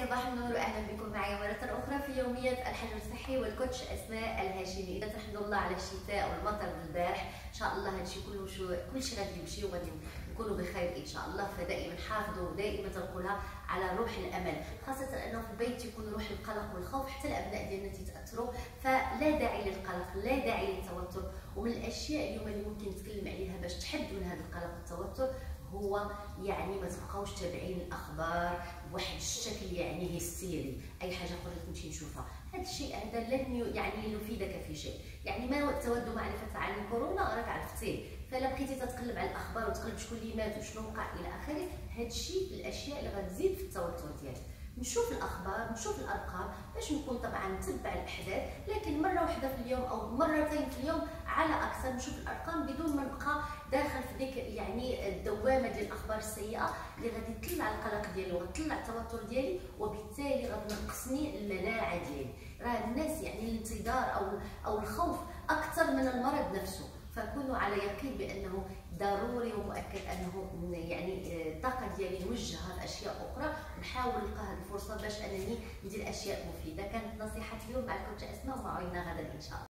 صباح النور واهلا بكم معي مرة أخرى في يومية الحجر الصحي والكوتش اسماء الهاشمي. إذا تحمد الله على الشتاء والمطر البارح إن شاء الله هادشي كله شو كل شيء غادي يمشي وغادي نكونوا بخير إن شاء الله. فدائما حافظوا ودائما تنقلها على روح الأمل خاصة أنه في البيت يكون روح القلق والخوف حتى الأبناء ديالنا تيتأثروا فلا داعي للقلق لا داعي للتوتر. ومن الأشياء اليوم اللي ممكن نتكلم عليها باش تحدوا من هذا القلق والتوتر هو يعني ما تبقاوش تابعين الأخبار بواحد الشكل يعني هستيري. أي حاجة أخرى تمشي نشوفها. هذا الشيء هذا لن يعني يفيدك في شيء. يعني ما تود معرفة عن كورونا؟ راك عرفتيه فلا بقيتي تتقلب على الأخبار وتقلب شكون اللي مات وشنو وقع إلى آخره هذا الشيء الأشياء اللي غتزيد في التوتر ديالك. نشوف الأخبار نشوف الأرقام باش نكون طبعا نتبع الأحداث. لكن مرة واحدة في اليوم أو مرتين في اليوم على أكثر نشوف الأرقام بدون ما نبقى داخل في ديك يعني الدوامه ديال الأخبار السيئة اللي غادي تطلع القلق ديالي وغتطلع التوتر ديالي وبالتالي غتنقصني المناعه ديالي. راه الناس يعني الانتظار أو أو الخوف أكثر من المرض نفسه. فكونوا على يقين بأنه ضروري ومؤكد أنه يعني الطاقة ديالي نوجهها لأشياء أخرى نحاول نلقى هذه الفرصة باش أنني ندير أشياء مفيدة. كانت نصيحه اليوم مع الكوتش أسماء وموعدنا غدا إن شاء الله.